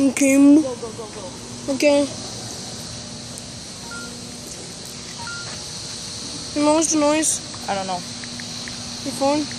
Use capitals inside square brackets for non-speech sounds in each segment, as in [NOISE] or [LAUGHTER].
Okay. Go, go, go, go. Okay. You know what's the noise? I don't know. Your phone?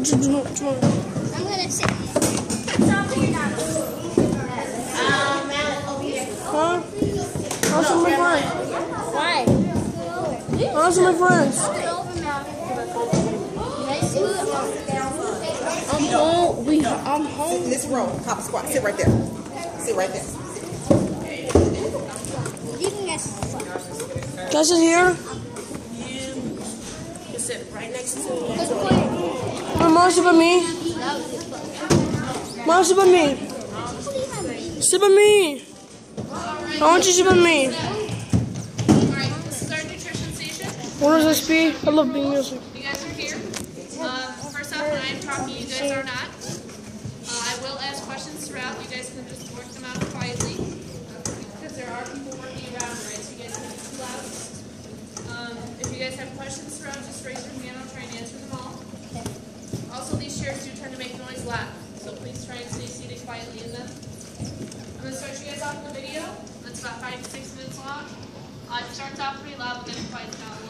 I'm gonna sit. Huh? How's of my friends? Why? How's my friends? I'm home. We, I'm home. In this row, top squat. Sit right there. Sit right there. You is here. Sit right next to me. Mom sit by me. Sit by me. Sit by me. I want you to sit by me. Alright, this is our nutrition station. What is SP? I love being music. You guys are here. Uh, first off, when I'm talking, you guys are not. Uh, I will ask questions throughout. You guys can just work them out quietly. Because there are people working around, right? So you guys can be too loud. Um, if you guys have questions throughout, just raise your hand. I'll try and answer them all. Also, these chairs do tend to make noise loud. So please try and stay seated quietly in them. I'm going to start you guys off with a video. That's about five to six minutes long. Uh, it starts off pretty loud, but then it quiets down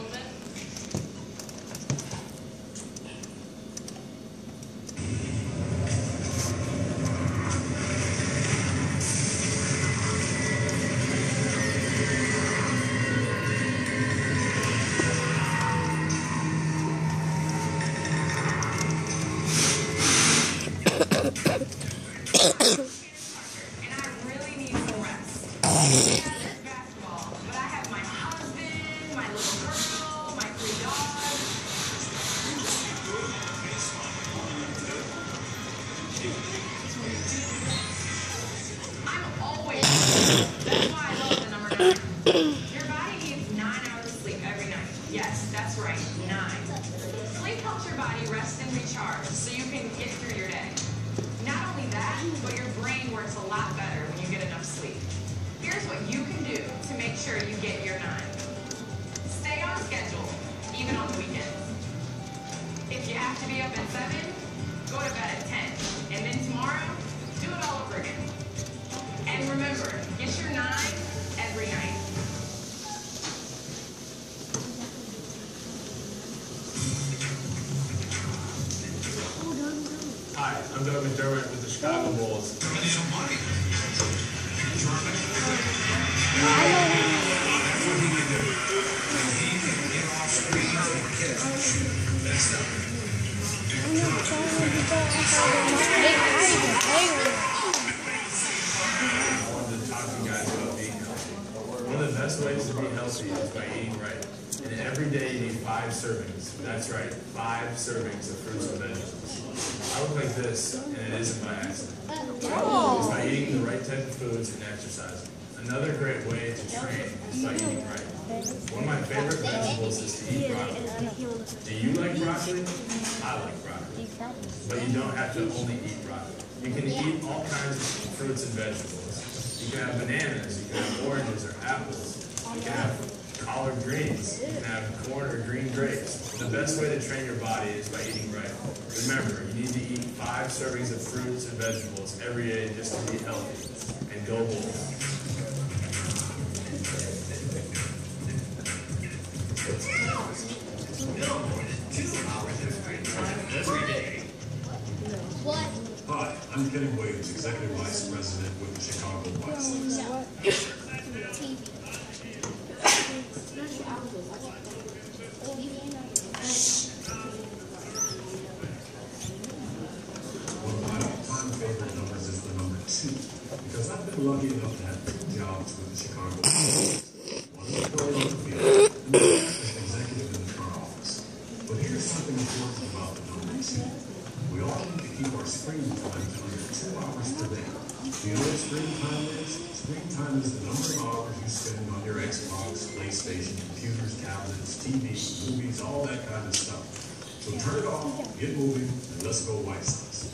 sure you get your nine. Stay on schedule, even on the weekends. If you have to be up at 7, go to bed at 10. And then tomorrow, do it all over again. And remember, get your nine every night. Hi, I'm Doug McDermott with the Chicago Bulls. To be healthy is by eating right. And every day you need five servings. That's right, five servings of fruits and vegetables. I look like this, and it isn't by accident. It's by eating the right type of foods and exercising. Another great way to train is by eating right. One of my favorite vegetables is to eat broccoli. Do you like broccoli? I like broccoli. But you don't have to only eat broccoli. You can eat all kinds of fruits and vegetables. You can have bananas, you can have oranges or apples. You can have collard greens, you can have corn or green grapes. The best way to train your body is by eating right. Remember, you need to eat five servings of fruits and vegetables every day just to be healthy. And go. What? Hi, I'm Kenny Williams, Executive Vice President with the Chicago White Sox. TV, movies, all that kind of stuff. So turn it off, get moving, and let's go White Sox.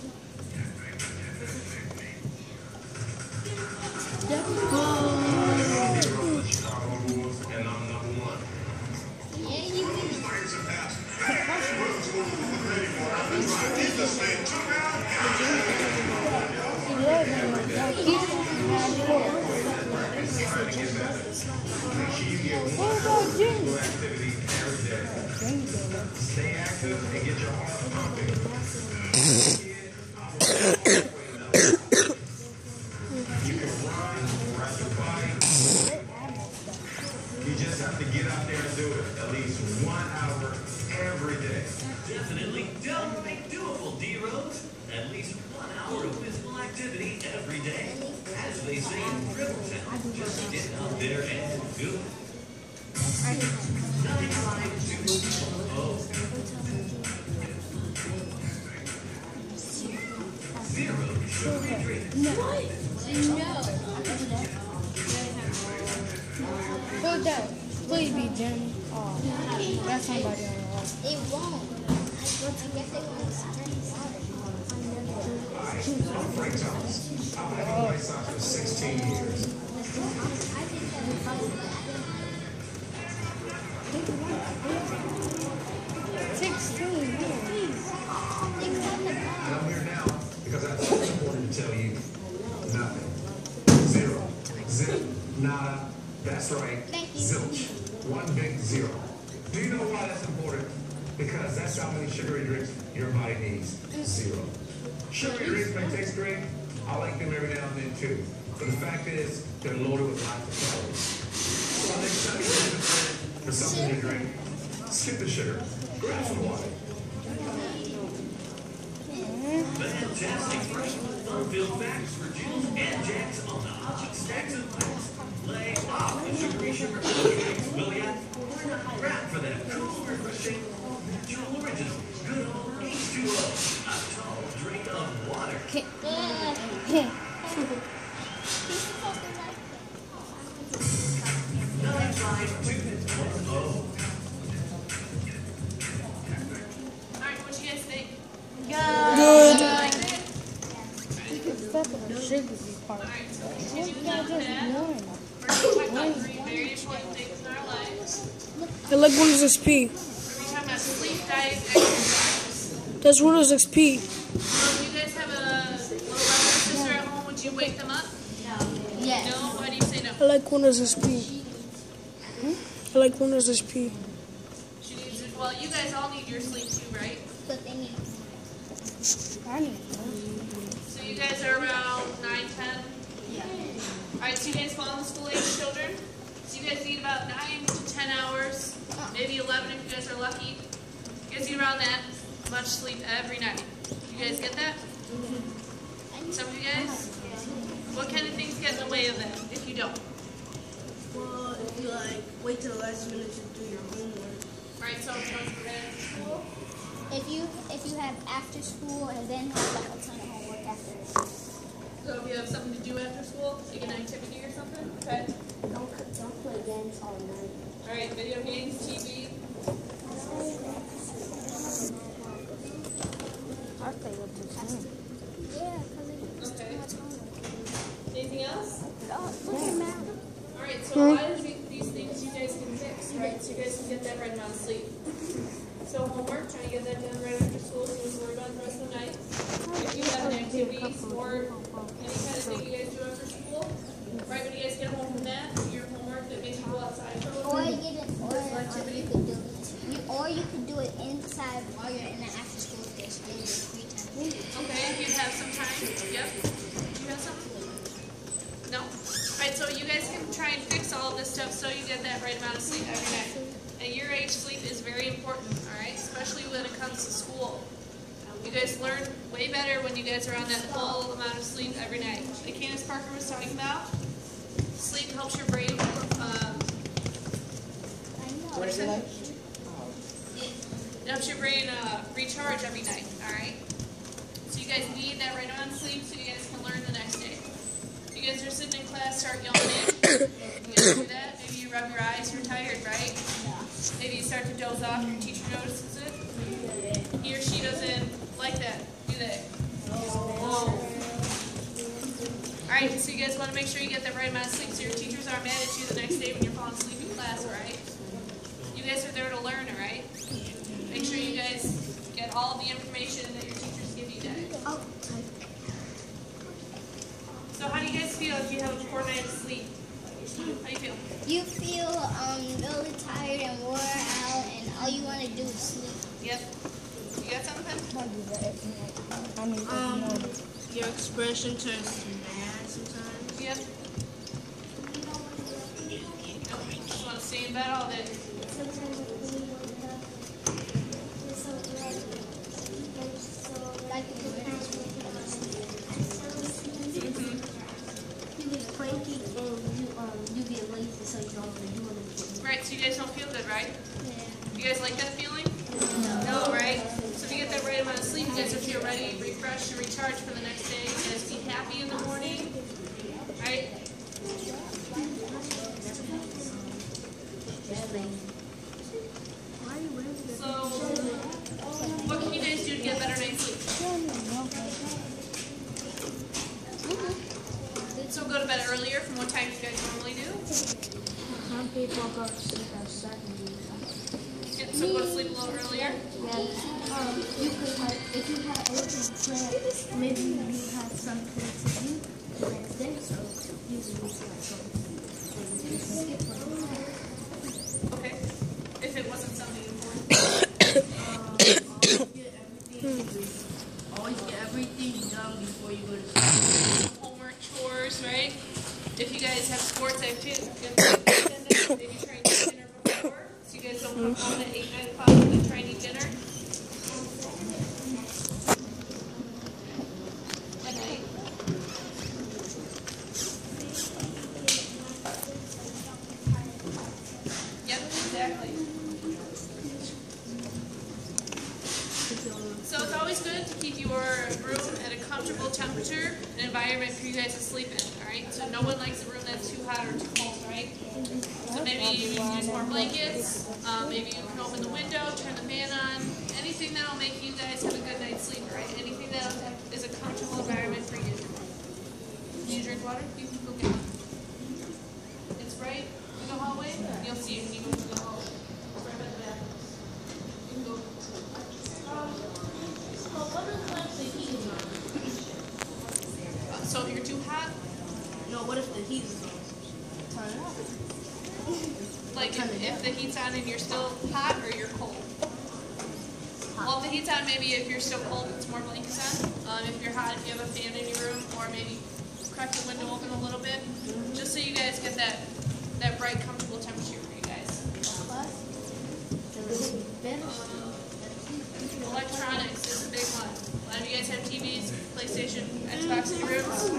It. 952 Zero sugary drinks. No. Please be Jim. Oh, that's somebody on the wall. It won't. Thomas. I've been at White Sox for 16 years. I think that Sixteen. it's And I'm here now because something important to tell you. Nothing. Zero. Zip. Nada. That's right. Zilch. One big zero. Do you know why that's important? Because that's how many sugary drinks your body needs. Zero. Sugary drinks may taste great. I like them every now and then too. But the fact is, they're loaded with lots of calories. So next time you're in for something to drink, skip the sugar. Grab some water. Fantastic fresh fun-filled facts for Jules and Jax on the Object Stacks of Facts. Lay off the sugary sugar drinks, will ya? Grab for that cool, refreshing, like Windows XP. We're going to be talking about sleep, diet, exercise. That's Windows XP. So if you guys have a little sister at home, would you wake them up? Yes. No? Why do you say no? I like Windows XP. I like Windows XP. She needs it. Well, you guys all need your sleep too, right? But they need. I need So you guys are around 9, 10? Yeah. All right, so you guys fall in the school age children. So you guys need about 9 to 10 hours, maybe 11 if you guys are lucky. You guys need around that much sleep every night. You guys get that? Mm-hmm. Some of you guys? What kind of things get in the way of that if you don't? Well, if you like wait till the last minute to do your homework. Right, so if you to school, If you if you have after school and then have like a ton of homework after. So if you have something to do after school, like an activity or something, okay? Don't don't play games all night. All right, video games, TV. I play up to ten. Yeah, because it's Okay. too much homework. Anything else? Oh, look at Matt. All right, so a lot of the- these things you guys can fix, right? So you guys can get that right amount of sleep. So homework, trying to get that done right after school, so you can worry about it the rest of the night. If you have an activity, sport, any kind of thing you guys do after school, right when you guys get home from that, do your homework that makes you go outside for a little Or bit. you get it, or, or you could do it. You, or you could do it inside while you're in the after school station in your free time. Okay, if you have some time, yep. You have something? No? Alright, so you guys can try and fix all of this stuff so you get that right amount of sleep every night. At your age, sleep is very important, alright? Especially when it comes to school. You guys learn way better when you guys are on that full amount of sleep every night. Like Candace Parker was talking about, sleep helps your brain, um, what is it? It helps your brain uh, recharge every night, alright? So you guys need that right on sleep so you guys can learn the next day. You guys are sitting in class, start yawning. [COUGHS] You guys do that. Maybe you rub your eyes, you're tired, right? Yeah. Maybe you start to doze off, your teacher notices it. He or she doesn't like that, do they? Whoa. Alright, so you guys want to make sure you get that right amount of sleep so your teachers aren't mad at you the next day when you're falling asleep in class, alright? You guys are there to learn, alright? Make sure you guys get all the information that your teachers give you guys. So how do you guys feel if you have a poor night of sleep? How do you feel? you feel um really tired and wore out, and all you want to do is sleep. Yep. You got something? Um, your expression turns mad sometimes. Yep. Just want to stay in bed all Mm-hmm. you get cranky and you um you get lazy, so you don't want to do anything. Right, so you guys don't feel good, right? Yeah. You guys like that feeling? No, right? everybody refresh and recharge for the next day and be happy in the morning. Right? So, what can you guys do to get better night's sleep? So go to bed earlier from what time you guys normally do? Some people go to sleep at 7 so go to sleep a little earlier? Um, you could have, if you have anything planned, maybe you have something to do the so you just like go. skip one. Okay. If it wasn't something important. Always get everything done before you go to sleep. homework, chores, right? If you guys have sports activities, maybe try and eat dinner before, so you guys don't come home at 8, 9 o'clock and then try and eat dinner. At night. Yep, exactly. So it's always good to keep your room at a comfortable temperature, an environment for you guys to sleep in, alright? So no one likes a room that's too hot or too cold, right? So maybe you can use more blankets, um, maybe you can open the window, turn the fan on, anything that'll make you guys have a good night's sleep, right? Anything that is a comfortable environment for you. Need you drink water? You can go get Well, if the heat's on, maybe if you're still cold, it's more blankets on. Um, if you're hot, if you have a fan in your room, or maybe crack the window open a little bit, just so you guys get that, that bright, comfortable temperature for you guys. Um, electronics is a big one. A lot of you guys have TVs, PlayStation, Xbox in your rooms.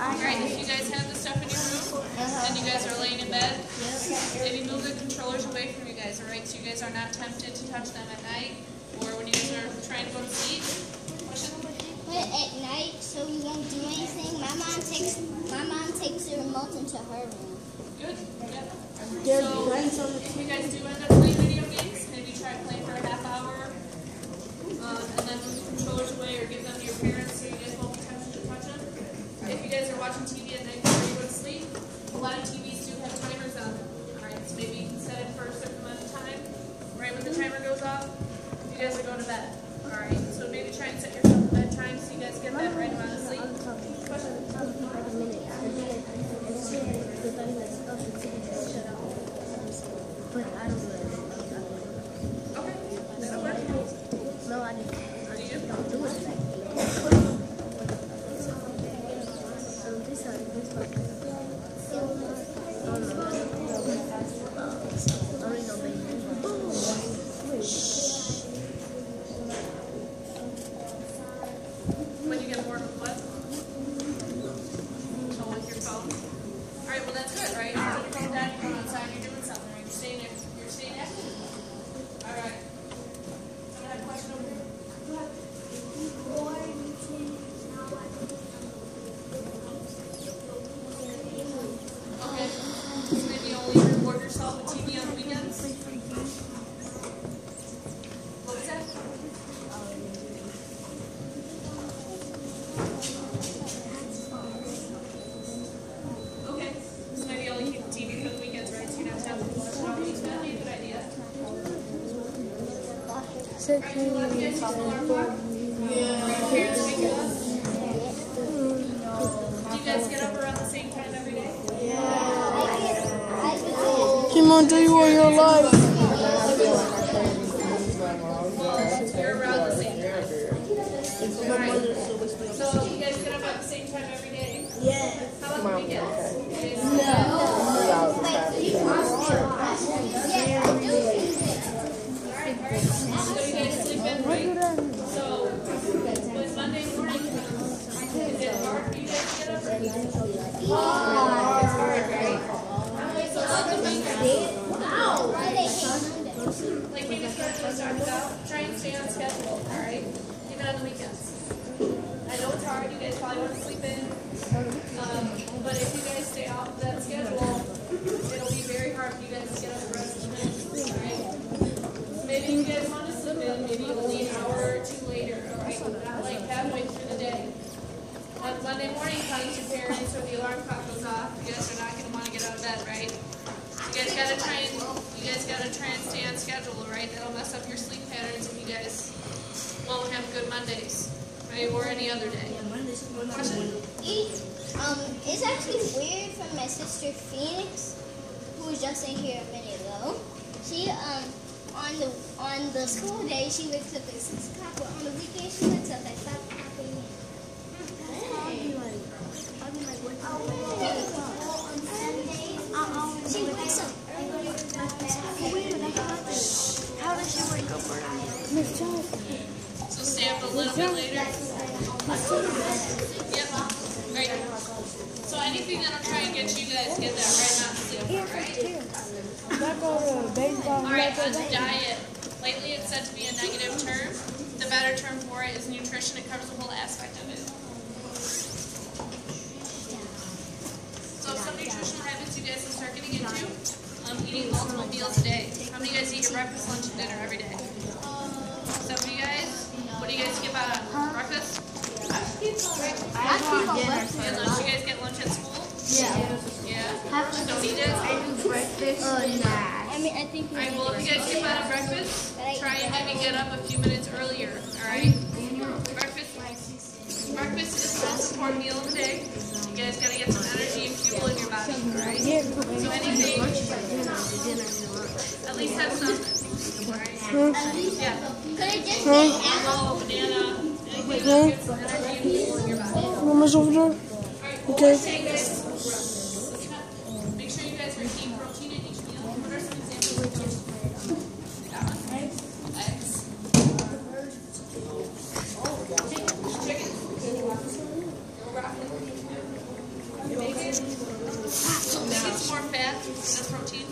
Alright, if you guys have the stuff in your room, and you guys are laying in bed, all right, controllers away from you guys, all right? So you guys are not tempted to touch them at night or when you guys are trying to go to sleep. Question? But at night, so we won't do anything. My mom takes my mom takes the remote into her room. Good. Yeah. So, guns on the if you guys do end up playing video games, Kimon, do you want your life? You're around the same time. Alright. So you guys get up at the same time every day? Yeah. How about the weekends? You guys- Alright, alright. So you guys sleep in, right? So when Monday morning comes, is it hard for you guys to get up? It's hard, right? So on the weekends, like maybe start to start it out, try and stay on schedule, alright? Even on the weekends. Hard, you guys probably want to sleep in. Um, but if you guys stay off of that schedule, it'll be very hard for you guys to get up the rest of the night, alright? Maybe you guys want to slip in, maybe only an hour or two later, alright? Not like halfway through the day. When Monday morning comes, your parents or the alarm clock goes off, you guys are not gonna wanna get out of bed, right? You guys gotta try and, you guys gotta try and stay on schedule, right? That'll mess up your sleep patterns if you guys won't have good Mondays, right? Or any other day. Question? It, um, it's actually weird from my sister Phoenix, who was just in here a minute ago. She um on the on the school day she wakes up at six o'clock, but on the weekend she wakes up at five o'clock a.m. I'll be like, I'll be like, what? Oh, on Sundays, she wakes up. How does she wake up? So stay up a little bit later. Right. So anything that'll try and get you guys get that right amount of sleep, alright? On diet. Lately it's said to be a negative term. The better term for it is nutrition. It covers the whole aspect of it. So some nutritional habits you guys will start getting into. Um, eating multiple meals a day. How many of you guys eat your breakfast, lunch, and dinner every day? I keep on And lunch? You guys get lunch at school? Yeah. Yeah? Don't eat it? Oh, nah. I mean, I think we Alright, well if you guys skip out on breakfast, try and maybe get up a few minutes earlier, alright? Breakfast, breakfast is the most important meal of the day. You guys gotta get some energy and fuel in your body, alright? So anything, at least have something, alright? Yeah. Could it just Huh? be apple? Apple, banana, anything that'll get energy and fuel in your body. Mama's over there. Okay. let's say guys, make sure you guys are eating protein in each meal. What are some examples of protein? Eggs. Eggs. Chicken. Broccoli. Bacon. Think it's more fat than protein?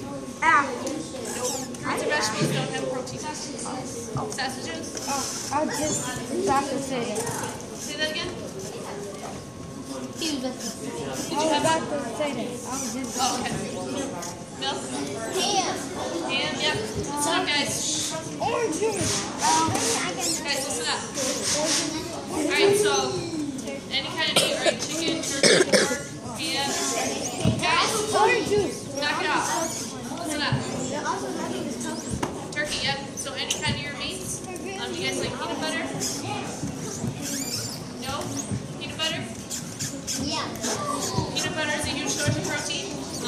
Nope. fish meats don't have protein. Sausages? Oh, I was just say. Say that again? He was have about to that. Oh, okay. Ham. Ham, yep. Listen up, guys. Orange juice. Um, Guys, listen up. Alright, so any kind of meat, right? Chicken, turkey, pork, ham. Guys, Orange juice. knock it off. Listen up. Turkey, yep. So any kind of your meats. Um, do you guys like peanut butter? No?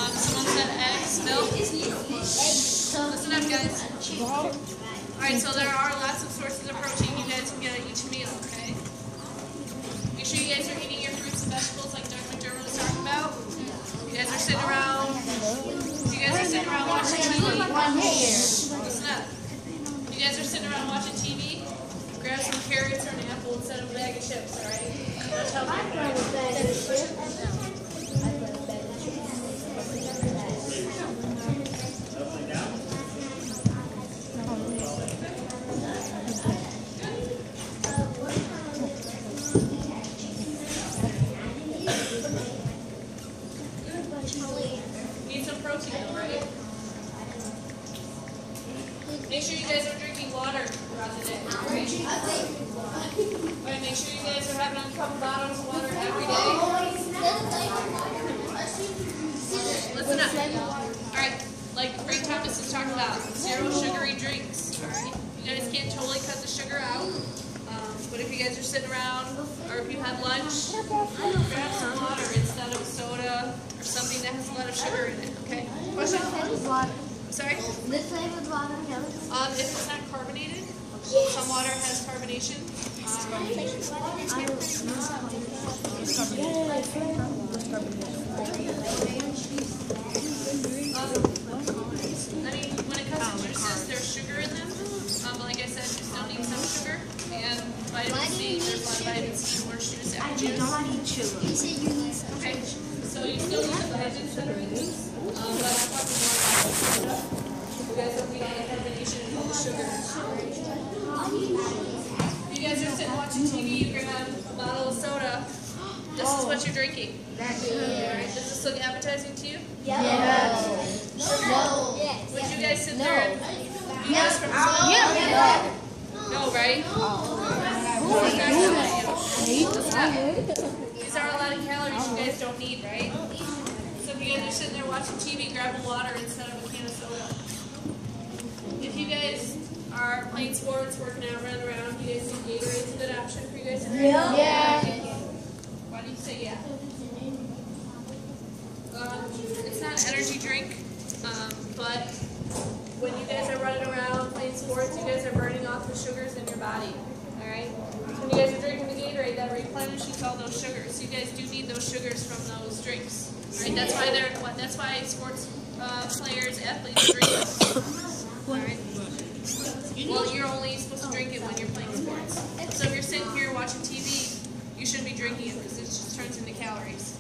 Um, someone said eggs, milk. Listen up, guys. Alright, so there are lots of sources of protein you guys can get at each meal, okay? Make sure you guys are eating your fruits and vegetables like Dr. McDermott was talking about. You guys are sitting around. You guys are sitting around watching TV. Listen up. You guys are sitting around watching TV. Grab some carrots or an apple instead of a bag of chips, alright? That's. Listen. Alright, like Ray Thomas is talking about, zero sugary drinks, alright? You guys can't totally cut the sugar out. Um, but if you guys are sitting around, or if you have lunch, grab some water instead of soda or something that has a lot of sugar in it, okay? What's Question? Sorry? This flavored water? Um, if it's not carbonated, some water has carbonation. Um, I mean, when it comes to juices, there's sugar in them. Um, but like I said, you still need some sugar. And vitamin C, there's a lot of vitamin C in orange juice, apple juice. You said you need some. Okay, so you still need the vitamins that are in these. Um, but I'm talking more about the soda. You guys don't need all the carbonation and all the sugar. You guys are sitting watching TV, you grab a bottle of soda. This is what you're drinking. [GASPS] Alright, does this look appetizing to you? Yes. Sugar? Yes. Would you guys sit there and eat this from soda? No, right? These are a lot of calories you guys don't need, right? So if you guys are sitting there watching TV, grab a water instead of a can of soda. If you guys are playing sports, working out, running around, you guys think Gatorade's a good option for you guys? to drink? Yeah. Why do you say yeah? Um, it's not an energy drink, um, but when you guys are running around playing sports, you guys are burning off the sugars in your body. All right. So when you guys are drinking the Gatorade, that replenishes all those sugars. You guys do need those sugars from those drinks. All right. That's why they're. what- That's why sports uh, players, athletes drink. All right. Well, you're only supposed to drink it when you're playing sports. So if you're sitting here watching TV, you shouldn't be drinking it because it just turns into calories.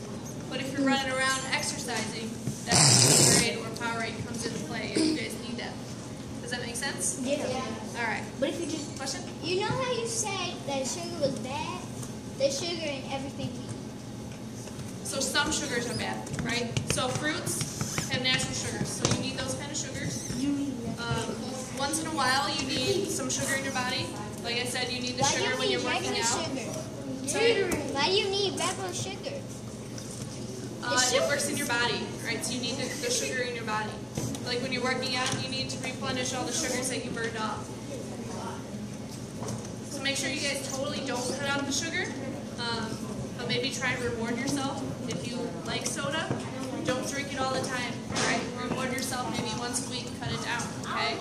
But if you're running around exercising, that's when Gatorade or Powerade comes into play, and you guys need that. Does that make sense? Yeah. All right. But if you just, Question? you know how you said that sugar was bad? There's sugar in everything we eat. So some sugars are bad, right? So fruits have natural sugars, so you need those kind of sugars. You need um, once in a while, you need some sugar in your body. Like I said, you need the Why sugar you when you're working regular out. sugar? Sorry? Why do you need regular sugar? Uh, it works in your body, right? So you need the, the sugar in your body. Like when you're working out, you need to replenish all the sugars that you burned off. So make sure you guys totally don't cut out the sugar. Um, but maybe try and reward yourself. If you like soda, don't drink it all the time, right? Reward yourself maybe once a week, cut it down, okay?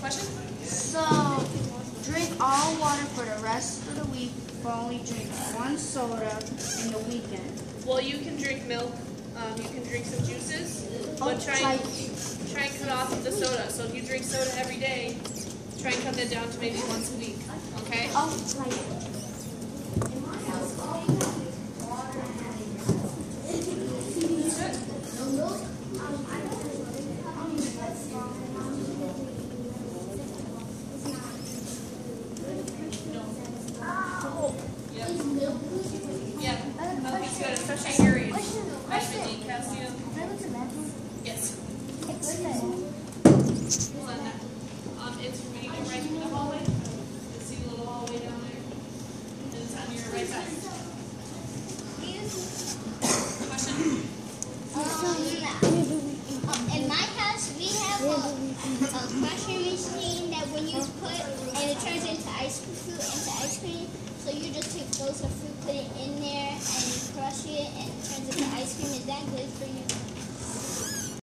Question? So, drink all water for the rest of the week, but only drink one soda in the weekend. Well, you can drink milk. Um, you can drink some juices, but try and, try and cut off the soda. So if you drink soda every day, try and cut that down to maybe once a week. Okay?